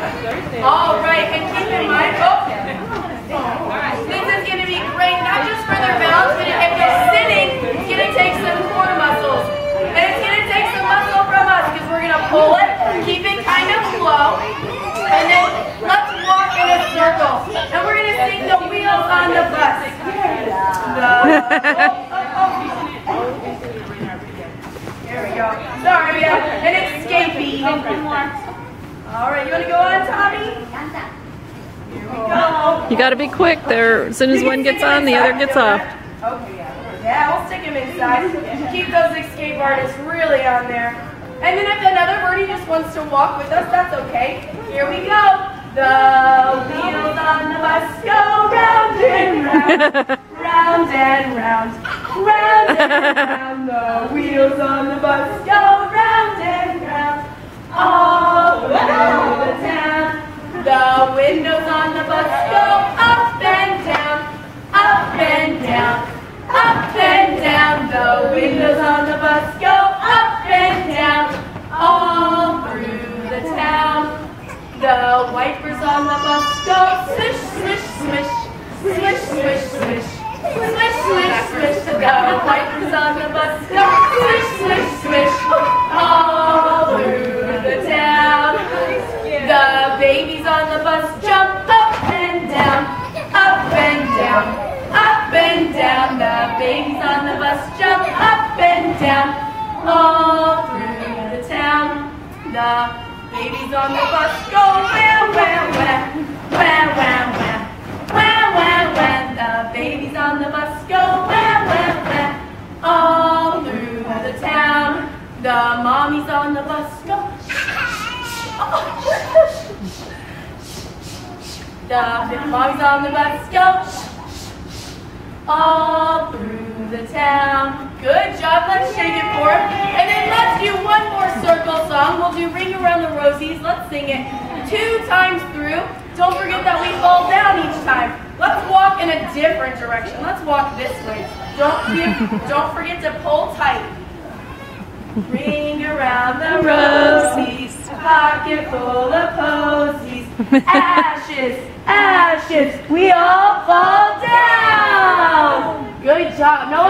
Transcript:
All right, and keep in mind, oh, this is going to be great, not just for their balance, but if they're sitting, it's going to take some core muscles. And it's going to take some muscle from us because we're going to pull it, keep it kind of low, and then let's walk in a circle. And we're going to sing the wheels on the bus. The, oh. There we go. Sorry, have an escapee. All right, you want to go on, Tommy? Here we go. You gotta be quick there. As soon as one gets on, the other gets off. Okay, yeah, we'll stick him inside. Keep those escape artists really on there. And then if another birdie just wants to walk with us, that's okay. Here we go. The wheels on the bus go round and round, round and round, round and round. The wheels on the bus go The windows on the bus go up and down, up and down, up and down. The windows on the bus go up and down, all through the town. The wipers on the bus go swish, swish, swish, swish, swish, swish, babies on the bus jump up and down, all through the town. The babies on the bus go wah, wah, wah, wah, wah, wah, wah, wah, wah. The babies on the bus go wah, wah, wah, all through the town. The mommies on the bus go the mommies on the bus go all through the town. Good job. Let's shake it for it. And then let's do one more circle song. We'll do Ring Around the Rosies. Let's sing it two times through. Don't forget that we fall down each time. Let's walk in a different direction. Let's walk this way. Don't, don't forget to pull tight. Ring around the rosies, pocket full of posies, ashes, ashes, we all fall down. Good job. No